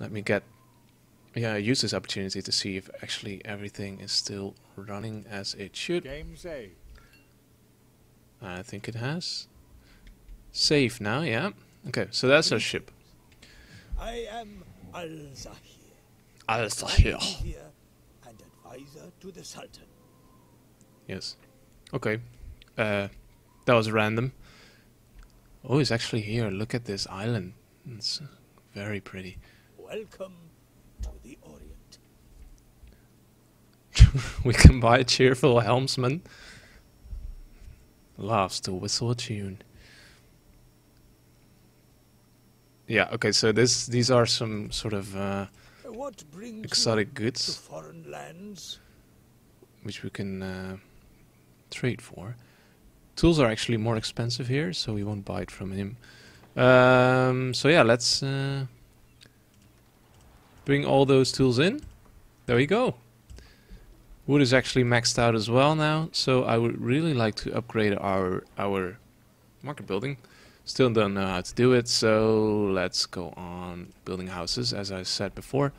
Let me get yeah, use this opportunity to see if actually everything is still running as it should. Game say. I think it has. Safe now, yeah. Okay, so that's our ship. I am Al-Zahir, Al-Zahir. And advisor to the Sultan. Yes. Okay. Uh, that was random. Oh, it's actually here. Look at this island. It's very pretty. Welcome to the Orient. we can buy a cheerful helmsman. Loves to whistle a tune. Yeah, okay, so this these are some sort of uh, What brings exotic goods foreign lands? which we can uh, trade for. Tools are actually more expensive here, so we won't buy it from him. Um, so yeah, let's uh, bring all those tools in. There we go. Wood is actually maxed out as well now, so I would really like to upgrade our our market building. Still don't know how to do it, so let's go on building houses, as I said before.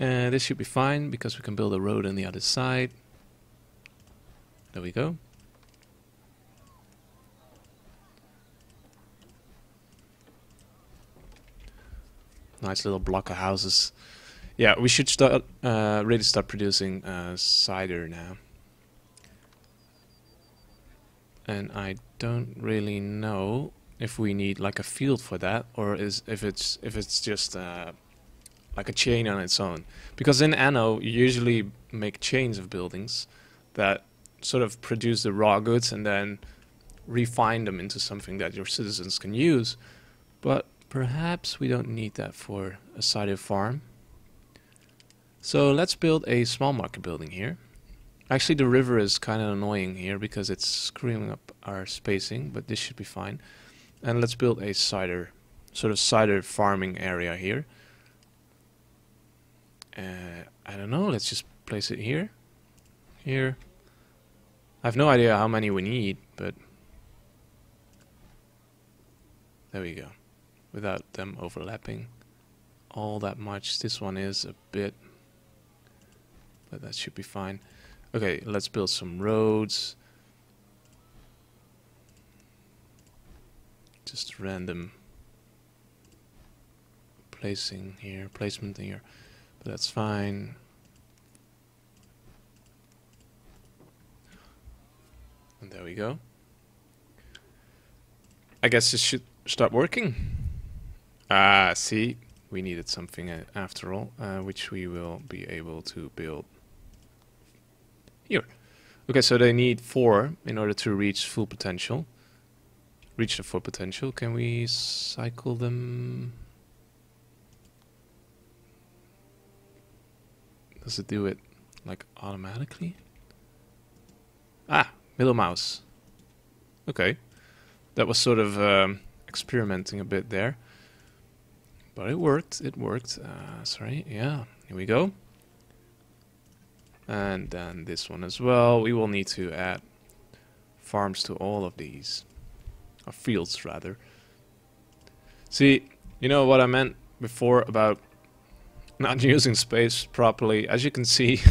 Uh, this should be fine because we can build a road on the other side. There we go. Nice little block of houses. Yeah, we should start uh, really start producing uh, cider now. And I don't really know if we need like a field for that, or is if it's if it's just uh, like a chain on its own. Because in Anno, you usually make chains of buildings that sort of produce the raw goods and then refine them into something that your citizens can use. But perhaps we don't need that for a cider farm. So let's build a small market building here. Actually, the river is kind of annoying here because it's screwing up our spacing, but this should be fine. And let's build a cider, sort of cider farming area here. Uh, I don't know, let's just place it here. Here. I have no idea how many we need, but there we go. Without them overlapping all that much. This one is a bit, but that should be fine. Okay, let's build some roads. Just random placing here, placement here, but that's fine. And there we go. I guess this should start working. Ah, see, we needed something uh, after all, uh, which we will be able to build here. Okay, so they need four in order to reach full potential. Reach the full potential. Can we cycle them? Does it do it like automatically? Ah, middle mouse. Okay. That was sort of um, experimenting a bit there. But it worked, it worked. Uh, sorry, yeah, here we go. And then this one as well. We will need to add farms to all of these. Or fields, rather. See, you know what I meant before about not using space properly? As you can see,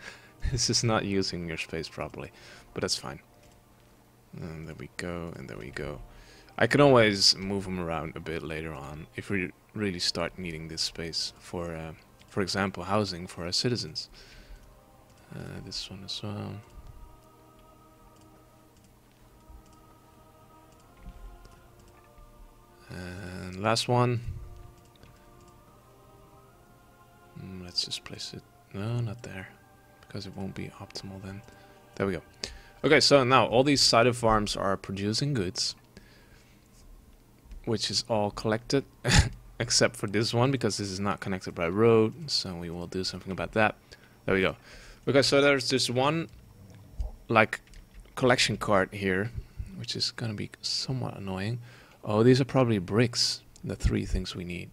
this is not using your space properly. But that's fine. And there we go, and there we go. I can always move them around a bit later on if we really start needing this space for, uh, for example, housing for our citizens. Uh, this one as well. And last one. Mm, let's just place it. No, not there. Because it won't be optimal then. There we go. Okay, so now all these cider farms are producing goods. Which is all collected. except for this one because this is not connected by road. So we will do something about that. There we go. Okay, so there's this one like collection cart here, which is gonna be somewhat annoying. Oh, these are probably bricks, the three things we need.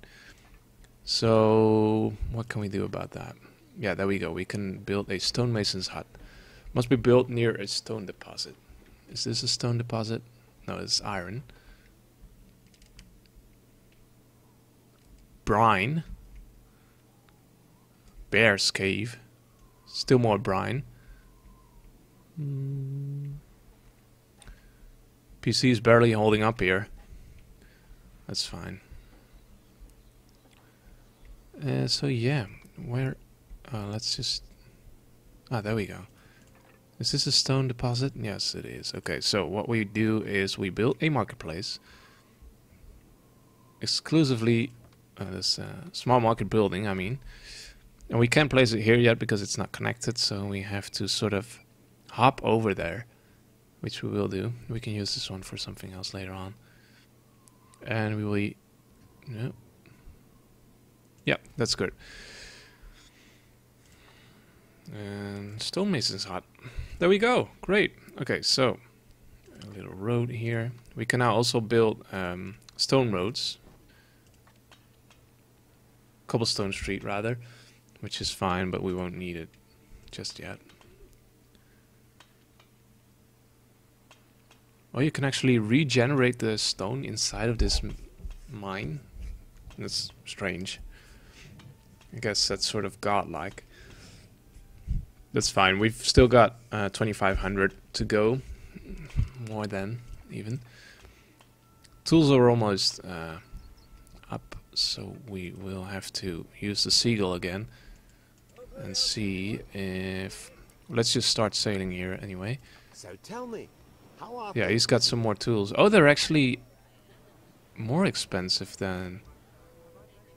So what can we do about that? Yeah, there we go. We can build a stonemason's hut. Must be built near a stone deposit. Is this a stone deposit? No, it's iron. Brine. Bear's cave. Still more brine. Mm. PC is barely holding up here. That's fine. Uh, so yeah, where? Uh, let's just. Ah, there we go. Is this a stone deposit? Yes, it is. Okay, so what we do is we build a marketplace exclusively uh, this uh, small market building. I mean, and we can't place it here yet because it's not connected. So we have to sort of hop over there, which we will do. We can use this one for something else later on, and we will. No. Yeah, that's good. And stonemason's hut. There we go. Great. Okay, so a little road here. We can now also build um, stone roads. Cobblestone street, rather. Which is fine, but we won't need it just yet. Oh, you can actually regenerate the stone inside of this mine. That's strange. I guess that's sort of godlike. That's fine. We've still got uh, 2,500 to go. More than, even. Tools are almost uh, so we will have to use the seagull again. And see if... Let's just start sailing here anyway. So tell me, how are Yeah, he's got some more tools. Oh, they're actually more expensive than...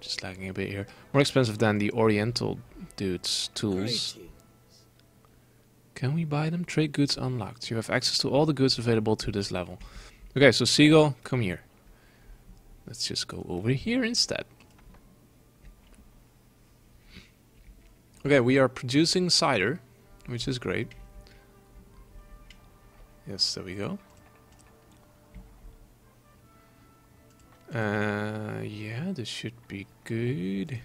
Just lagging a bit here. More expensive than the Oriental dude's tools. Can we buy them? Trade goods unlocked. You have access to all the goods available to this level. Okay, so Seagull, come here. Let's just go over here instead. Okay, we are producing cider, which is great. Yes, there we go. Uh, yeah, this should be good.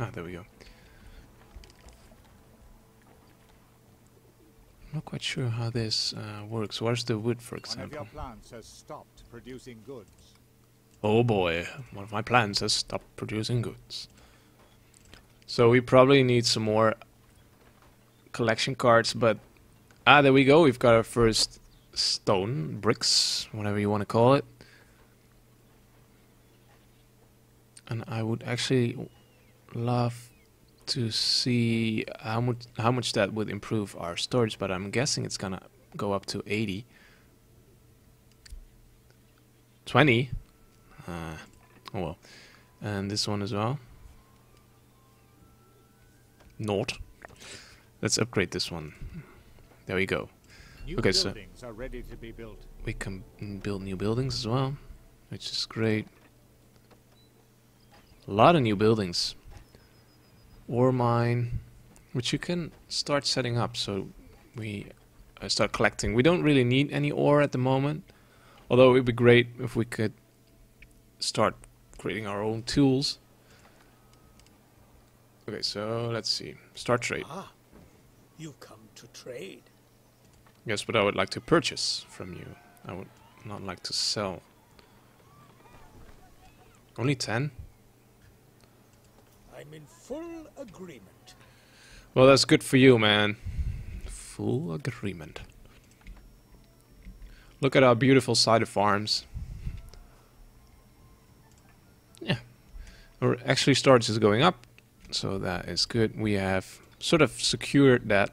Ah, there we go. Not quite sure how this uh, works. Where's the wood, for One of example? your plants has stopped producing goods. Oh boy, one of my plants has stopped producing goods. So we probably need some more collection carts, but ah, there we go. We've got our first stone bricks, whatever you want to call it. And I would actually love to see how much how much that would improve our storage, but I'm guessing it's gonna go up to 80. 20. Uh, oh well. And this one as well. Naught. Let's upgrade this one. There we go. New Okay, so- are ready to be built. We can build new buildings as well, which is great. A lot of new buildings. Ore mine, which you can start setting up. So we uh, start collecting. We don't really need any ore at the moment, although it would be great if we could start creating our own tools. Okay, so let's see. Start trade. Ah, you come to trade. Yes, but I would like to purchase from you. I would not like to sell. Only 10? I'm in full agreement. Well, that's good for you, man. Full agreement. Look at our beautiful cider farms. Yeah. Our actually storage is going up, so that is good. We have sort of secured that.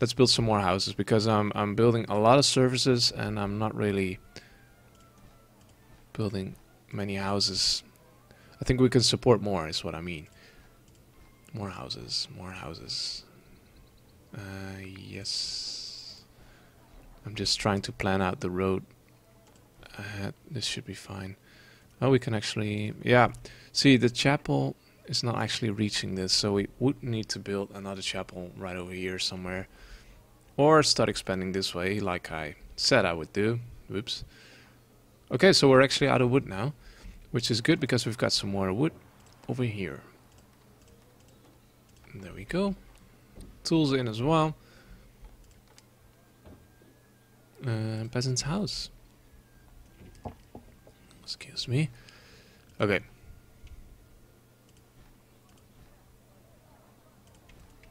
Let's build some more houses because I'm I'm building a lot of services and I'm not really building many houses. I think we can support more is what I mean. More houses, more houses. Uh, yes. I'm just trying to plan out the road ahead. This should be fine. Oh, we can actually... Yeah. See, the chapel is not actually reaching this, so we would need to build another chapel right over here somewhere. Or start expanding this way, like I said I would do. Whoops. Okay, so we're actually out of wood now, which is good because we've got some more wood over here. There we go. Tools in as well. Uh, peasant's house. Excuse me. Okay.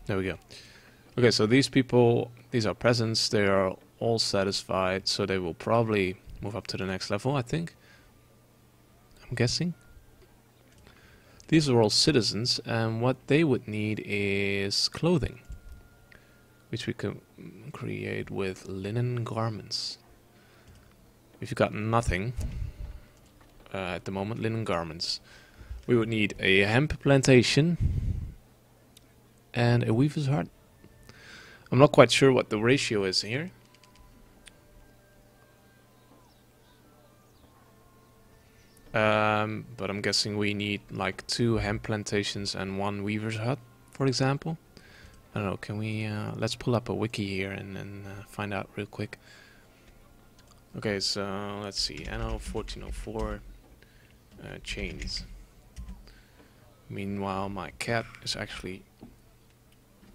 There we go. Okay, so these people, these are peasants. They are all satisfied, so they will probably move up to the next level, I think. I'm guessing. These are all citizens, and what they would need is clothing, which we can create with linen garments. If you've got nothing uh, at the moment, linen garments, we would need a hemp plantation and a weaver's hut. I'm not quite sure what the ratio is here. Um, but I'm guessing we need like two hemp plantations and one weaver's hut, for example. I don't know, can we, uh, let's pull up a wiki here and then uh, find out real quick. Okay, so let's see, Anno 1404 uh, chains. Meanwhile, my cat is actually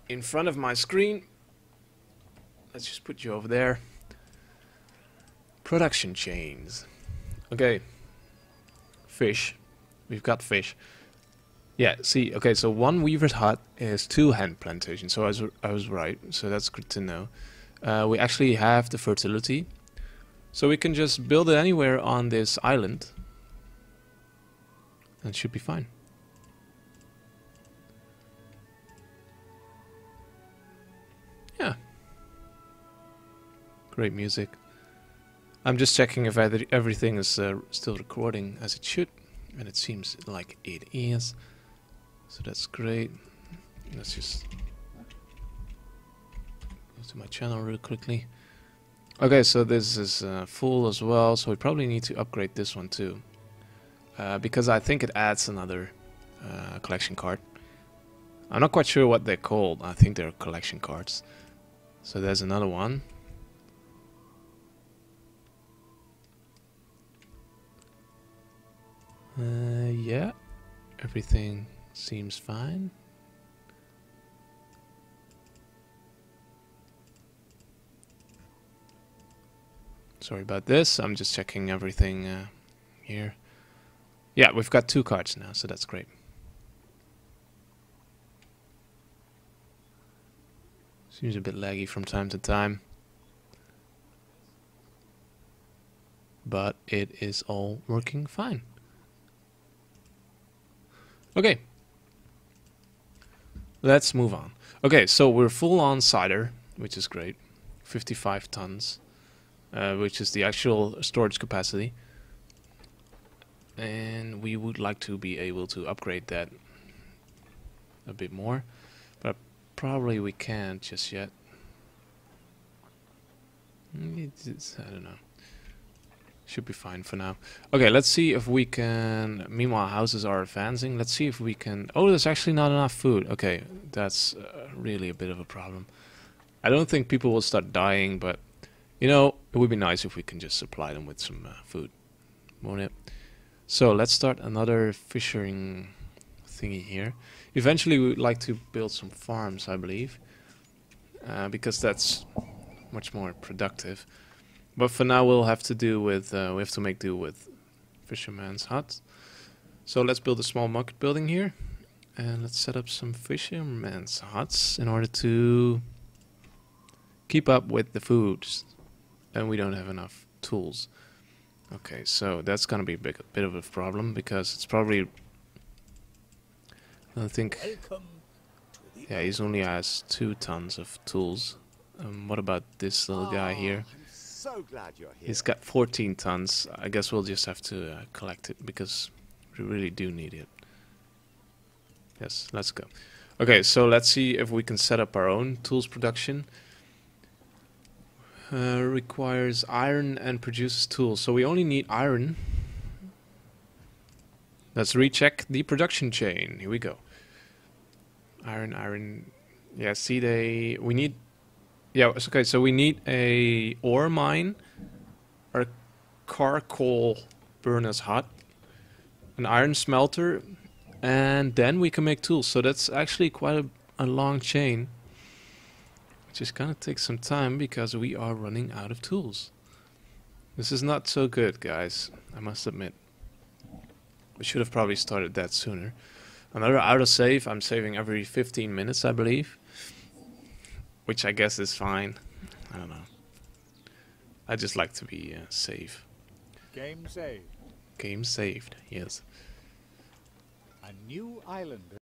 in front of my screen. Let's just put you over there. Production chains. Okay. Fish. We've got fish. Yeah, see, okay, so one weaver's hut is two hemp plantations, so I was, I was right, so that's good to know. Uh, we actually have the fertility, so we can just build it anywhere on this island. And should be fine. Yeah. Great music. I'm just checking if everything is uh, still recording as it should, and it seems like it is. So that's great. Let's just go to my channel real quickly. Okay, so this is uh, full as well, so we probably need to upgrade this one too. Uh, because I think it adds another uh, collection cart. I'm not quite sure what they're called. I think they're collection carts. So there's another one. Uh, yeah, everything seems fine. Sorry about this. I'm just checking everything uh, here. Yeah, we've got two cards now, so that's great. Seems a bit laggy from time to time. But it is all working fine. Okay. Let's move on. Okay, so we're full on cider, which is great. 55 tons, uh, which is the actual storage capacity. And we would like to be able to upgrade that a bit more. But probably we can't just yet. It's, I don't know. Should be fine for now. Okay, let's see if we can... Meanwhile, houses are advancing. Let's see if we can... Oh, there's actually not enough food. Okay, that's uh, really a bit of a problem. I don't think people will start dying, but... You know, it would be nice if we can just supply them with some uh, food. Won't it? So, let's start another fishing thingy here. Eventually, we would like to build some farms, I believe. Uh, because that's much more productive. But for now, we'll have to do with uh, we have to make do with fisherman's hut. So let's build a small market building here, and let's set up some fisherman's huts in order to keep up with the foods. And we don't have enough tools. Okay, so that's gonna be a big, bit of a problem because it's probably. I think. Yeah, he's only has two tons of tools. Um, what about this little guy here? So glad you're here. He's got 14 tons. I guess we'll just have to uh, collect it because we really do need it. Yes, let's go. Okay, so let's see if we can set up our own tools production. Uh, requires iron and produces tools. So we only need iron. Let's recheck the production chain. Here we go. Iron, iron. Yeah, see they... We need yeah, okay. So we need a ore mine, a charcoal burner's hut, an iron smelter, and then we can make tools. So that's actually quite a, a long chain, which is gonna take some time because we are running out of tools. This is not so good, guys. I must admit. We should have probably started that sooner. Another auto save. I'm saving every 15 minutes, I believe, which I guess is fine. I don't know. I just like to be uh, safe. Game saved. Game saved. Yes. A new island